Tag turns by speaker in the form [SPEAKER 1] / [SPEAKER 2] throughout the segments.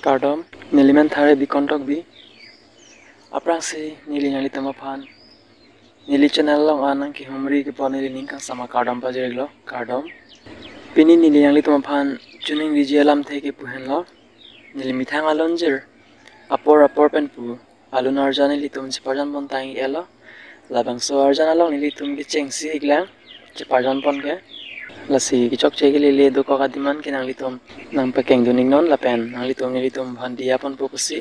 [SPEAKER 1] Kardom, nilimen thare bi kontok bi. Aprang si nili nyali tama phan. Nili channel long anang ki humri ki pon nili ningkang sama kardom pa jiriglo, kardom. Pini nili nyali tama phan chuning riji alam the ki puhen lo. Nili mithang alon jir. Apor apor pen pu. Alun arja nili tum si parjan pon tangi elo. Labang so arjan along nili tum ki cheng si iglang. Ci parjan pon ke. Lasi kichok che gili le do ko kadiman ki nang litom nang pekeng do ning non la pen nang litom ni litom bhan dia pon pu kusi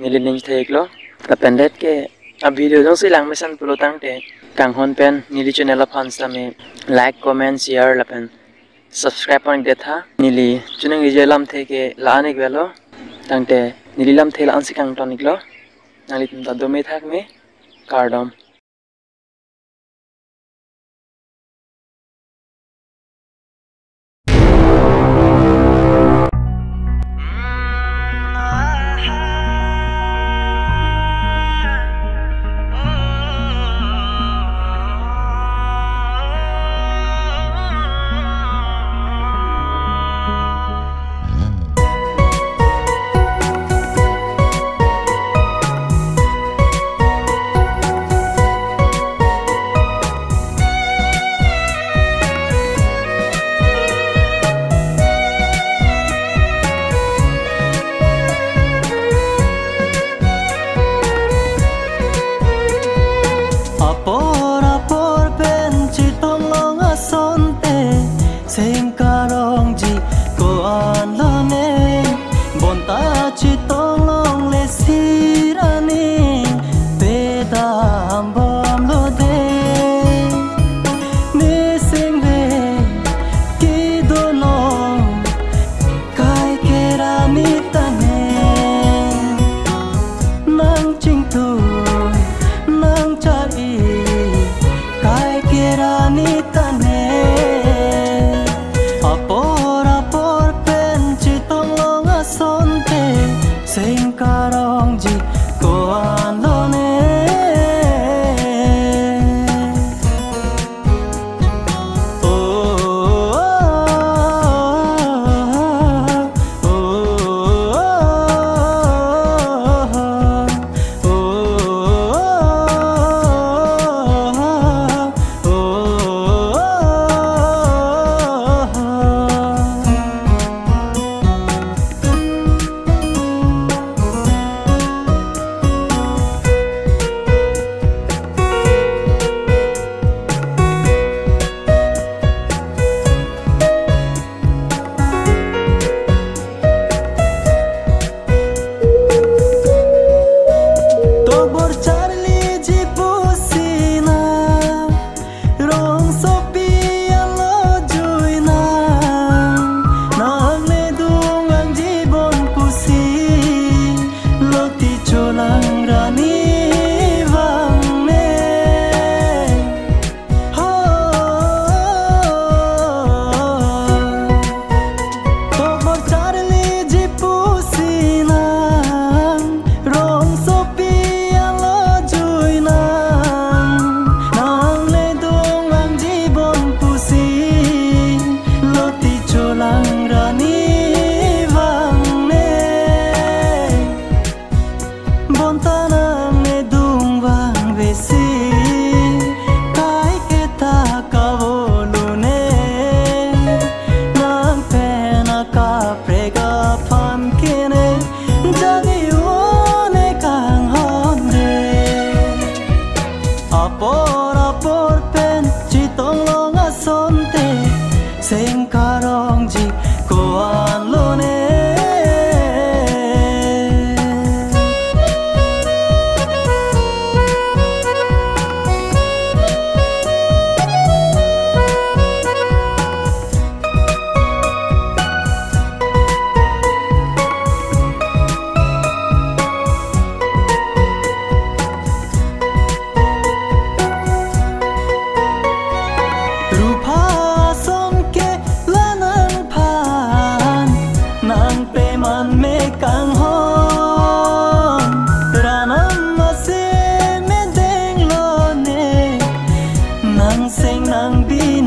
[SPEAKER 1] ni li ning thek lo la pen det ke a video jong si lang mesan pulo tang te kang hon pen ni li channel phan sa me like comment share la pen subscribe pon de tha ni li chuneng ri lam the ke la anik velo tang te ni li lam the la an si kang tonik lo nang saying nang
[SPEAKER 2] sing
[SPEAKER 1] nang bi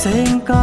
[SPEAKER 1] se.